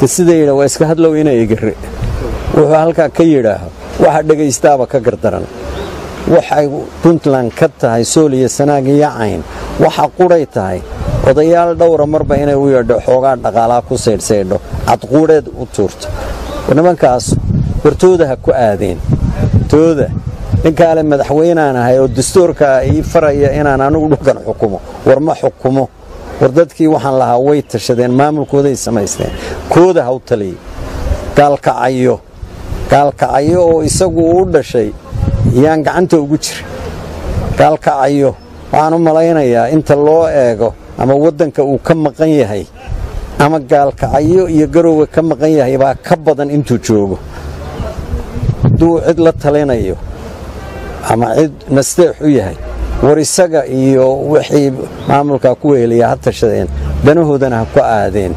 de sida yidha waa iska hadlow ina egare wuxuu halkaa ka yidhaaho waxa dhegaystaaba ka gardaran waxay puntland ka tahay sool iyo sanaag iyo cayn. Waxa qudhay tahay. Odayaal dhowra marba inay u yeedho xoogaa dhaqaalaa ku saydhsaydho cadquudheed u tuurto. Nimankaas wartooda ha ku aadeen. Tooda ninkaale madaxweynaan ahay oo dastuurkaa ii faraya inaan anigu dhulkan xukumo. War ma xukumo. War dadkii waxaan lahaa way tashadeen maamulkooday samaysteen kooda ha u taliya gaalkacayo gaalkacayo oo isagu u dhashay yaan gacanta ugu jira gaalkacayo waxaan u malaynayaa inta loo eego ama waddanka uu ka maqan yahay ama gaalkacayo iyo garowga ka maqan yahay baa ka badan intuu joogo. Hadduu cid la talinayo ama cid nasteex u yahay war isaga iyo wixii maamulkaa ku weheliya ha tashadeen danahoodana ha ku aadeen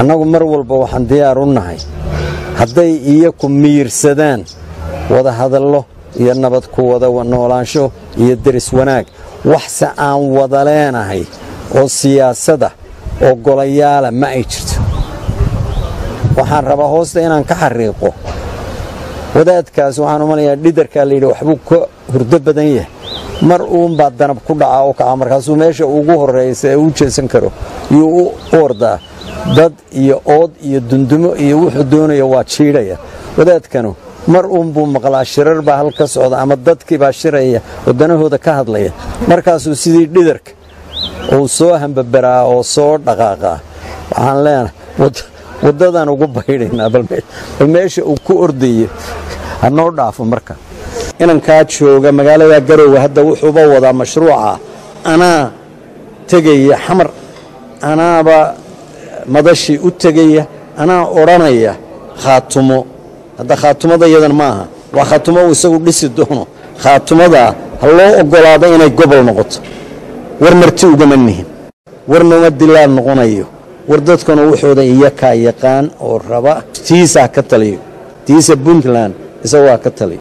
annagu mar walba waxaan diyaar u nahay. Hadday iyaku miyirsadaan wada hadallo iyo nabad ku wada noolaansho iyo deris wanaag. Waxse aan wada leenahay oo siyaasada oo golayaala ma ay jirto. Waxaan rabaa hoosta inaan ka xariiqo. Wadaadkaas waxaan u malayaa dhidarkaa layidhi waxbuu ka hurdo badan yahay mar uunbaa danab ku dhacaa oo kaca markaasuu meesha ugu horraysa ee u jeesan karo yuu u ordaa dad iyo ood iyo dundumo iyo wuxuu doonaya waa jiidhaya. Wadaadkanu mar uunbuu maqlaa shirar baa hal ka socda ama dadkii baa shiraya oo danahooda ka hadlaya. Markaasuu sidii dhidarka uu soo hambabaraa oo soo dhaqaaqaa. Waxaan leenahay waddadaan ugu baydhaynaa bal meesha uu ku ordayo hanoo dhaafo marka inankaa jooga magaalada garowga hadda wuxuuba wadaa mashruuca anaa tegaya xamar anaaba madashii u tegaya anaa odhanaya khaatumo. Hadda khaatumada yadan maaha waa khaatumo uu isagu dhisi doono. Khaatumadaa ha loo oggolaado inay gobol noqoto. War marti ugama nihin warnama dilaal noqonayo. War dadkuna wuxuuda iyakaa yaqaan oo raba. Tiisaa ka taliyo. Tiisa puntland isagaa ka taliyo